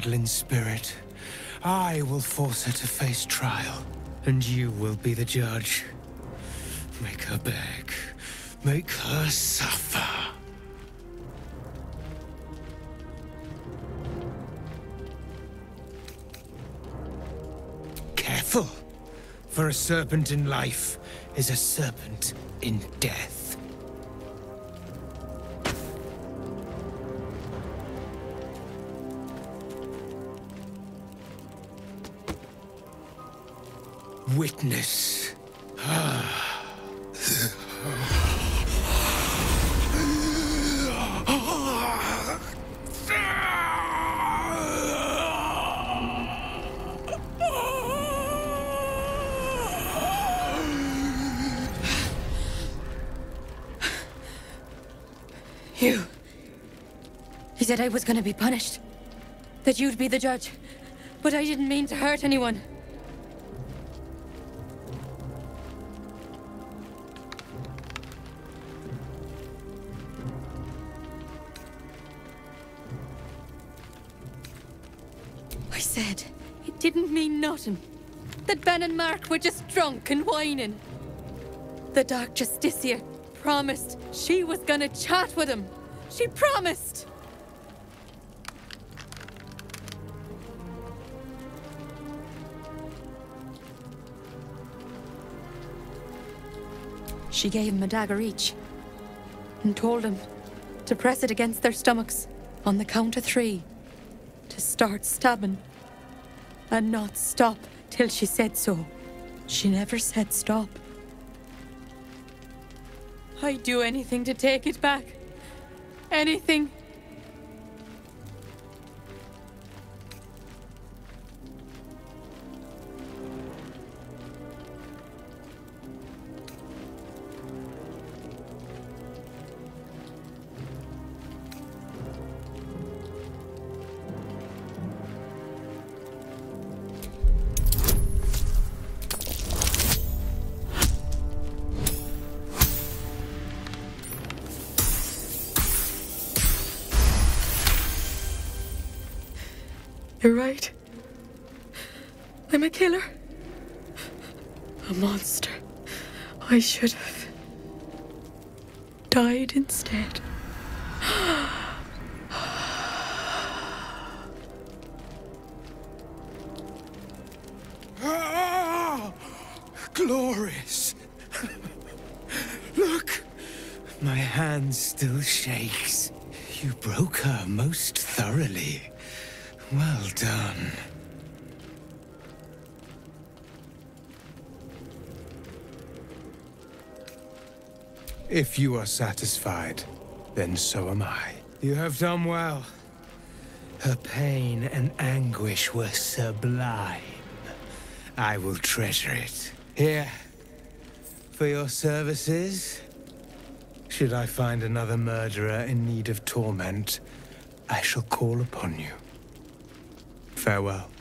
Madeleine's spirit. I will force her to face trial, and you will be the judge. Make her beg. Make her suffer. Careful, for a serpent in life is a serpent in death. Witness. You. He said I was gonna be punished. That you'd be the judge. But I didn't mean to hurt anyone. Said it didn't mean nothing. That Ben and Mark were just drunk and whining. The Dark Justiciar promised she was gonna chat with him. She promised! She gave him a dagger each and told him to press it against their stomachs on the count of three start stabbing and not stop till she said so. She never said stop. I'd do anything to take it back. Anything. You're right. I'm a killer. A monster. I should have died instead. Ah! Glorious! Look! My hand still shakes. You broke her most thoroughly. Well done. If you are satisfied, then so am I. You have done well. Her pain and anguish were sublime. I will treasure it. Here, for your services. Should I find another murderer in need of torment, I shall call upon you. Farewell.